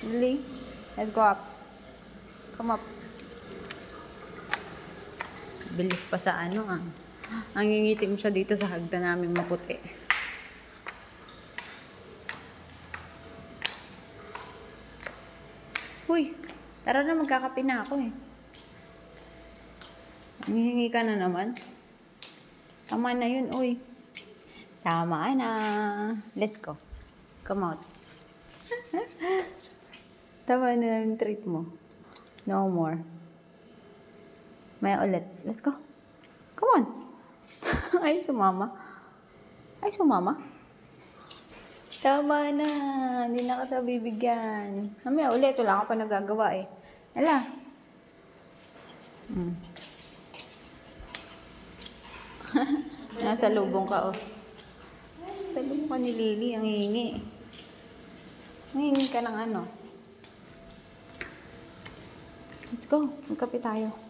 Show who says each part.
Speaker 1: Lily, let's go up. Come up. Bilis pa sa ano ah. Ang ngingitim siya dito sa hagda naming maputi. Uy, tara na magkakape na ako eh. Hihingi ka na naman. Tama na yun, uy. Tama na. Let's go. Come out. Tama na yung treat mo. No more. May ulit. Let's go. Come on. Ay, sumama. Ay, sumama. Tama na. Hindi na kita bibigyan. Mamaya ulit. Wala ka pa nagagawa eh. Ala. Mm. Nasa lubong ka, oh. Sa lubong ka ni Lily, ang hihingi. Hihingi ka ng ano. Let's go. Magkape tayo.